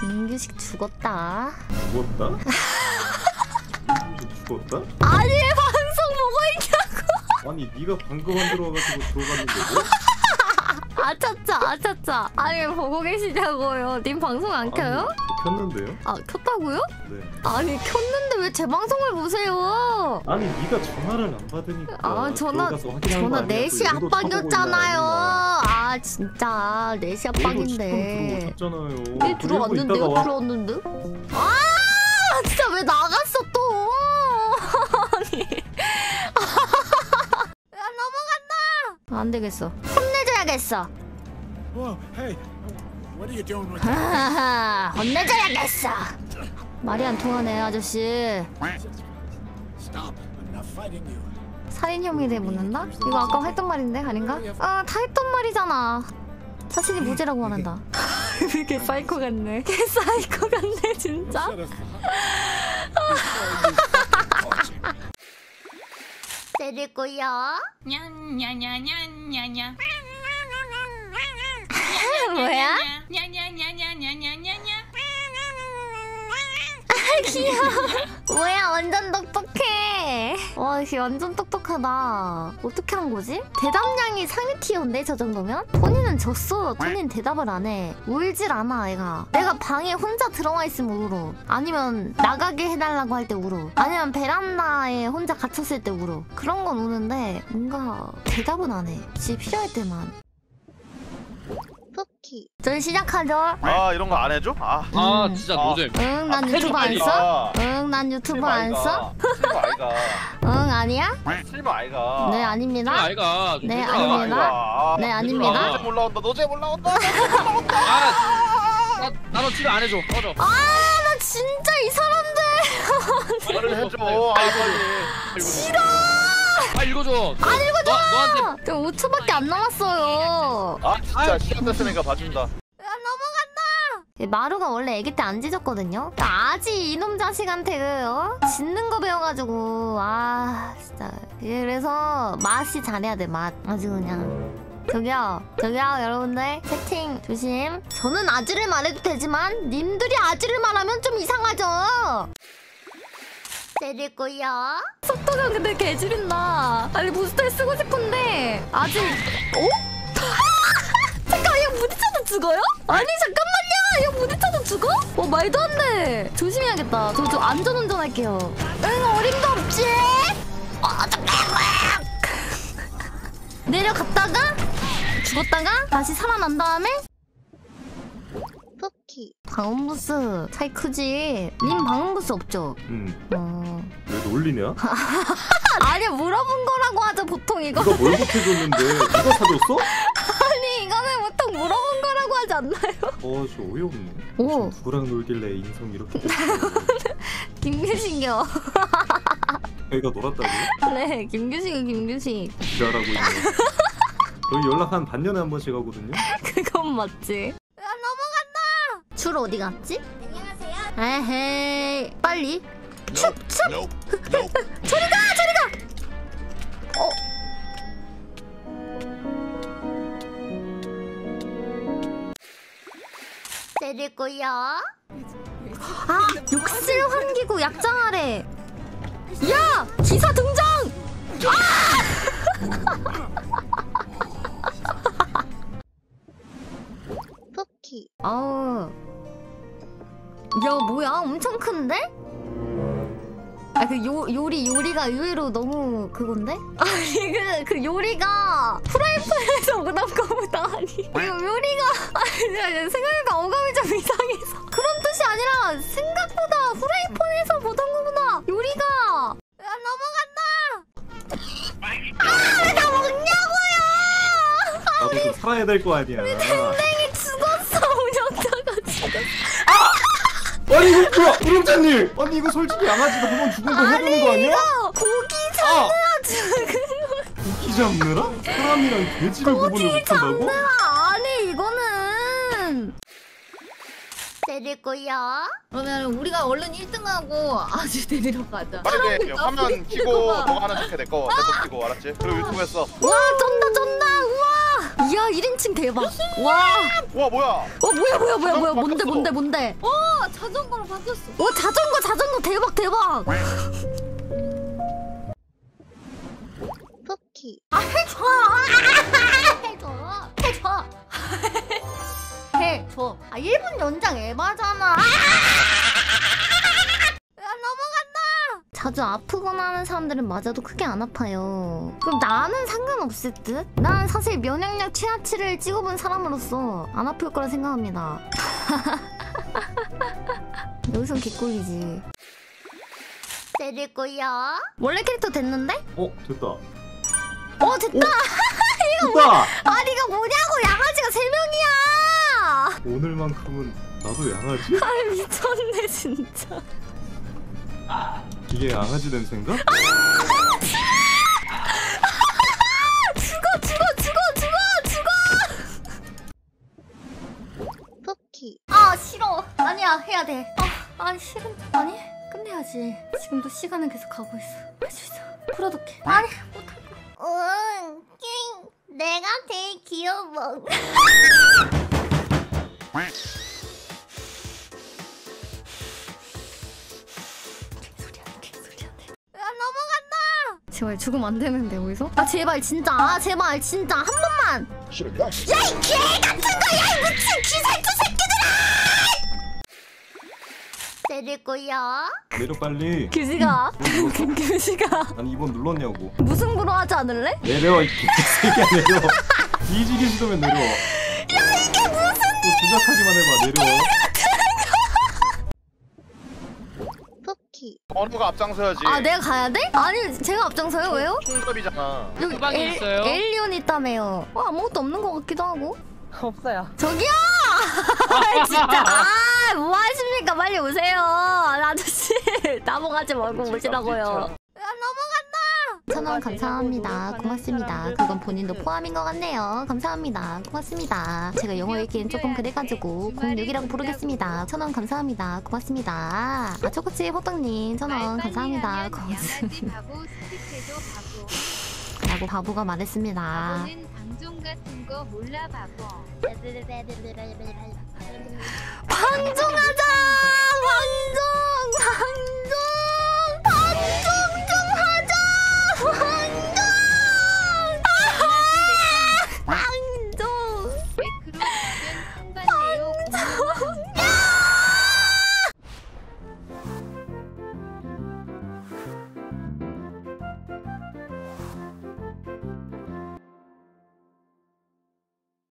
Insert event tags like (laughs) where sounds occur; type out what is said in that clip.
김규식 죽었다. 죽었다? (laughs) 죽었다? 아니 왜 (laughs) 방송 보고 있냐고. 아니 네가 방금 안 들어와가지고 들어갔는데 뭐? (laughs) 아차차 아차차. 아니 왜 보고 계시냐고요. 님 방송 안 켜요? 아니, 저 켰는데요? 아 켰다고요? 네. 아니 켰는데 왜 제 방송을 보세요? 아니 네가 전화를 안 받으니까 아 전화 전화 아니야? 4시 또 일도 압박이었잖아요. 아 진짜 4시 아니나. 압박인데. 네 들어왔는데요? 들어왔는데? 아 진짜 왜 나갔어 또? (laughs) 아니 (laughs) 야 넘어간다. 안 되겠어. 하하하 혼내줘야겠어. 말이 안 통하네 아저씨. 살인 혐의 내묻는다? 이거 아까 했던 말인데 아닌가? 아 다 했던 말이잖아. 자신이 무죄라고 말한다. (laughs) 개 사이코 같네. 개 사이코 같네 진짜. Up. 때리고요. 냐냐냐냐냐냐 뭐야? 냐냐냐냐냐냐냐냐 귀여워. 뭐야 완전 똑똑해. 와, 씨 완전 똑똑하다. 어떻게 한 거지? 대답량이 상위 티어인데 저 정도면? 토니는 졌어. 토니는 대답을 안 해. 울질 않아, 애가. 내가 방에 혼자 들어와 있으면 울어. 아니면 나가게 해달라고 할 때 울어. 아니면 베란다에 혼자 갇혔을 때 울어. 그런 건 우는데 뭔가 대답은 안 해. 지 필요할 때만. 포키. 저희 시작하죠. 아 이런 거 안 해줘? 아 아 음. 진짜 아. 노잼 응, 난 아, 유튜브 안. 써? 응, 난 유튜브 안 써? (laughs) 응, 아니야? 스트리머 아이가 네, 아닙니다. 아이가 좀 네. 아닙니다. 네, 아닙니다. 노잼 올라온다 노잼 올라온다 아, 나, 나도 치료 안 해줘 꺼져 아, 나 진짜 이 사람들. 말을 해줘 아 빨리 싫어. 아 읽어줘 안 읽어줘. 너, 너한테 저 5초밖에 안 남았어요. 아 진짜 시간 됐으니까 봐준다 야, 넘어간다. 마루가 원래 아기 때 안 짖었거든요. 아지 이놈 자식한테 그 어? 짖는 거 배워가지고 아 진짜 예, 그래서 맛이 잘해야 돼 맛. 아주 그냥. 저기요, 저기요, 여러분들 채팅 조심. 저는 아지를 말해도 되지만 님들이 아지를 말하면 좀 이상하죠. 때리고 요. 속도가 근데 개지린다. 아니 부스터 쓰고 싶은데 아직 어? (laughs) 잠깐 이거 부딪혀도 죽어요? 아니 잠깐만요 이거 부딪혀도 죽어? 어 말도 안 돼. 조심해야겠다. 저 저 안전 운전할게요. 응 어림도 없지. 어. (laughs) 내려갔다가 죽었다가 다시 살아난 다음에 포키 방음부스 차이 크지 님 방음부스 없죠? 음, 어왜 놀리냐? (laughs) 아니 물어본 거라고 하죠 보통 이거 누가 뭘 보태줬는데 누가 사줬어? 아니 이거는 보통 물어본 거라고 하지 않나요? 어, 저 어이없네. 오. 지금 누구랑 놀길래 인성 이렇게? (laughs) 김규식이요 (laughs) 애가 놀았다고? 네 김규식이 김규식 지랄하고 있네. 저희 연락 한 반년에 한 번씩 하거든요. 그건 맞지 줄 어디 갔지? 안녕하세요. 에헤이 빨리. 축축. (laughs) 저리 가 저리 가! 어? 때리고요? 아 욕실 환기구 약장 아래. 야 기사 등장! (laughs) 포키. 아우 야 뭐야? 엄청 큰데? 아 그 요리 요리가 의외로 너무 그건데? (laughs) 아니 그, 그 요리가 프라이팬에서 (laughs) 오던 거보다. 아니 이거 요리가 아니 아니, 생각해보니까 어감이 좀 (laughs) 이상해서. 그런 뜻이 아니라 생각보다 프라이팬에서 보던 거보다 요리가. 야 넘어간다! 아 왜 나 먹냐고요! 나도 좀 살아야 될 거 아니야. 땡이 죽었어. 운영자가 죽었어 아니 이거 뭐야? 우영자님! 아니 이거 솔직히 양아지가 한 번 죽은 거 해보는 거 아니야? 고기 아! 잡느라 죽은 고기 잡느라? 사람이랑 돼지를 구분을 고기 못한다고? 잡느라 아니 이거는 때리고요 그러면 우리가 얼른 1등하고 아주 데리러 가자 빨리 내 화면 키고 뭐 하나 척해 내거 내거 키고 알았지? 그리고 유튜브에 써와 쩐다 쩐다 이야 1인칭 대박. 와. 와 뭐야 어 뭐야 뭐야 뭐야 뭐야 뭔데. 뭔데 뭔데? 어 자전거로 바뀌었어. 오 자전거 자전거 대박 대박. 쿠키. 아 해줘. (laughs) 해줘. 해줘. (laughs) 해줘. 아 1분 연장 에바잖아. 야 (laughs) 넘어간다. 자주 아프거나 하는 사람들은 맞아도 크게 안 아파요. 그럼 나는 상관없을 듯? 난 사실 면역력 최하치를 찍어본 사람으로서 안 아플 거라 생각합니다. (laughs) 여기선 개꿀이지. 때릴 거야. 원래 캐릭터 됐는데? 어 됐다 어 됐다. (laughs) 됐다 아니 이거 뭐냐고 양아지가 세 명이야. 오늘만큼은 나도 양아지? (laughs) 아 미쳤네 진짜. 이게 양아지 냄새인가? 죽어 죽어 죽어 죽어 죽어. 포키. 아 싫어. 아니야 해야 돼. 아 아니 싫은 아니 끝내야지. 지금도 시간은 계속 가고 있어. 할 수 있어. 풀어둘게. 아니 못할 거야. 응, 낑. 내가 제일 귀여워. (laughs) 제발 죽으면 안 되는데 여기서? 아 제발 진짜, 아 제발 진짜. 한 번만. 야 이 개 같은 거야, 이 미친 기살투 새끼들아! 때릴 거야. 내려 빨리. 규지가, (laughs) 규지가. 아니 이번 눌렀냐고. 무승부로 하지 않을래? 내려 이 개새끼야 내려 뒤지기 싫으면 내려 야 이게 무슨 또 주작하기만 해봐 내려 키. 언어가 앞장서야지 아 내가 가야 돼? 아니 제가 앞장서요 왜요? 총섭이잖아 여기 후방에 엘- 있어요. 에일리온 있다며요. 어, 아무것도 없는 것 같기도 하고. 없어요. 저기요! 아, (laughs) 진짜. 아, 뭐 하십니까? 빨리 오세요. 아저씨. (laughs) 나무가지 말고 오시라고요. 천원 감사합니다. 고맙습니다. 그건 본인도 포함인 것 같네요. 감사합니다. 고맙습니다. 제가 영어 읽기엔 조금 그래가지고 06이라고 부르겠습니다. 천원 감사합니다. 고맙습니다. 아, 초코치 호떡님 천원 감사합니다. 고맙습니다. 라고 (laughs) 바보가 말했습니다. 방종하자! 방종! 방종!